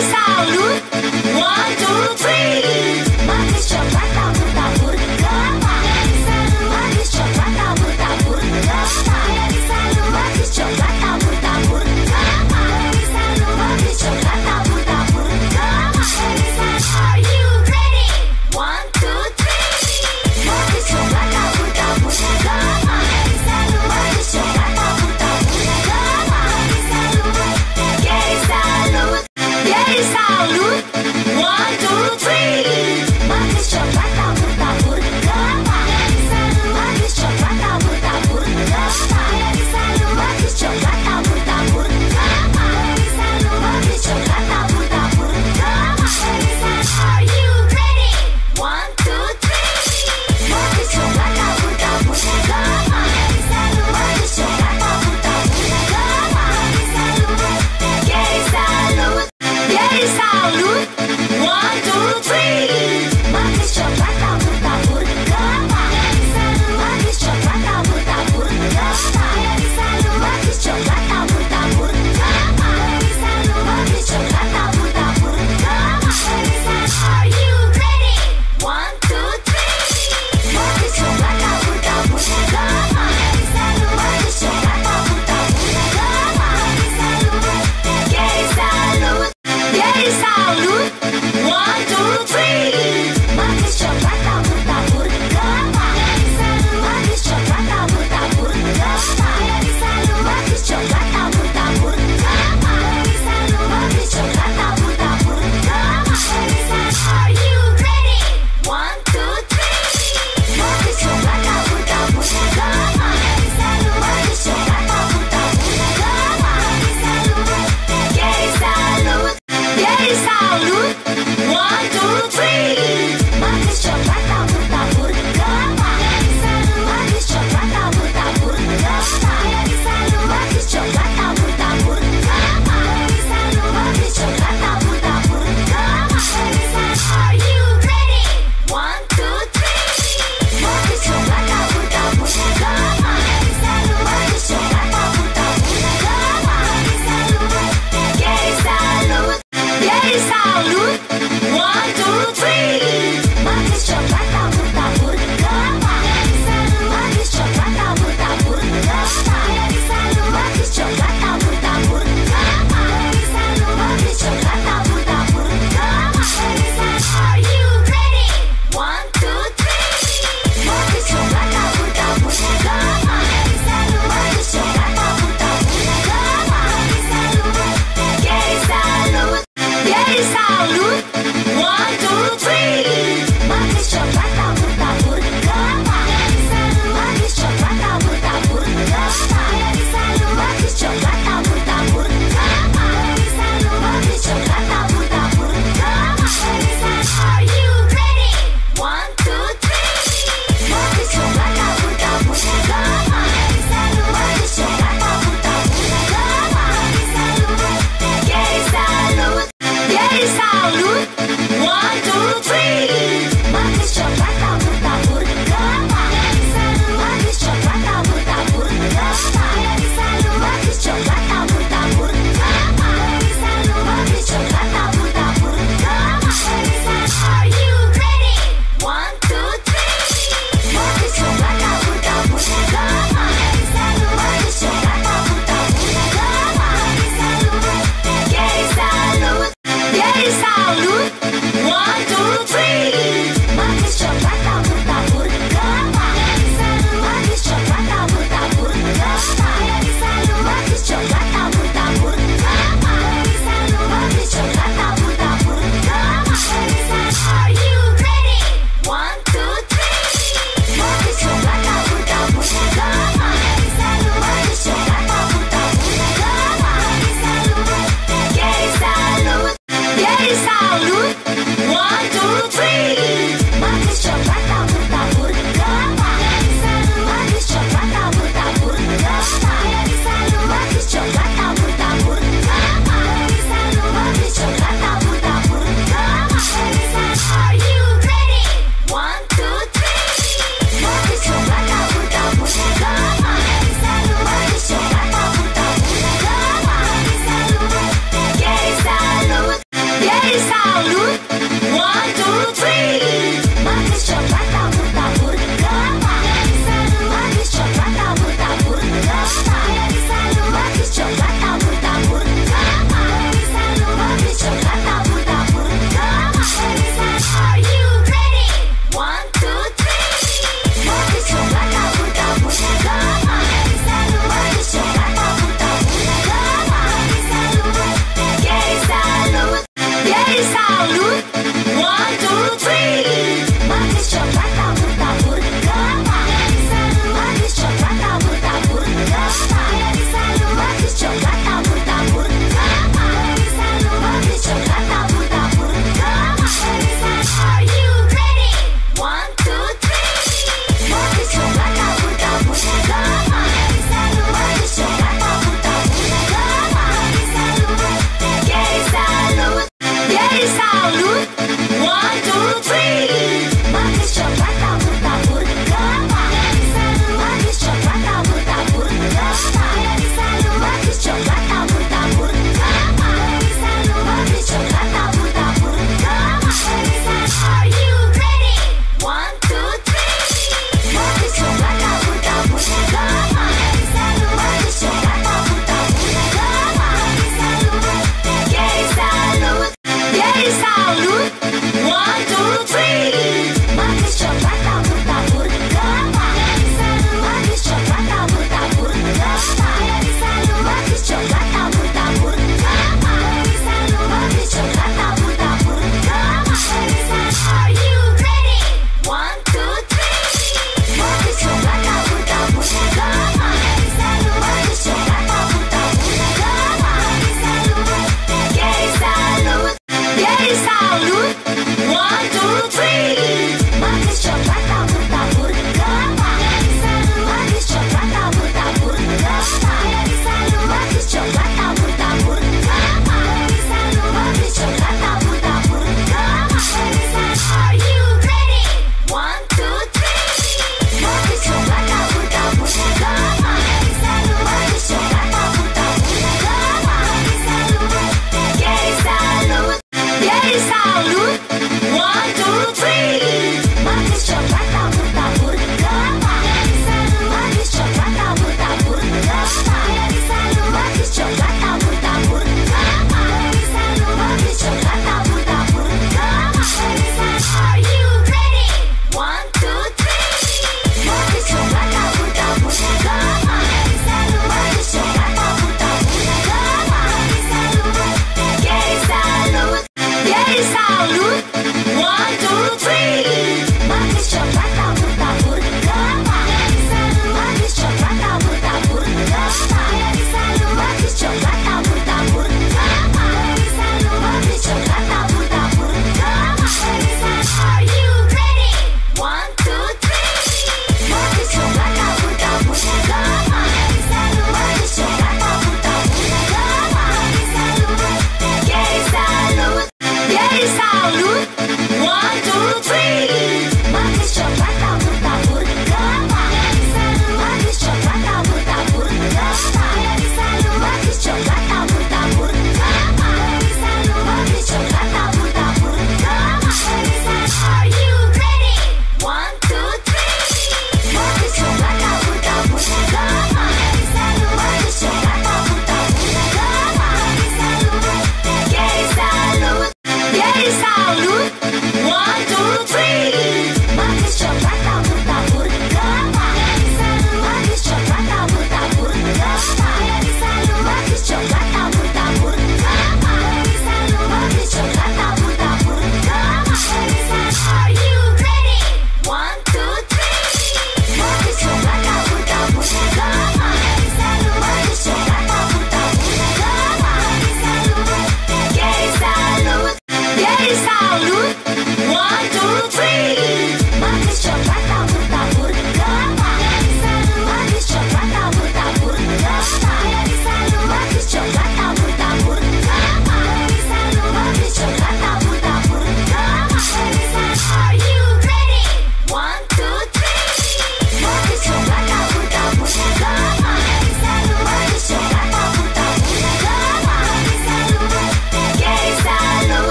Salud.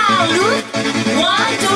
One two.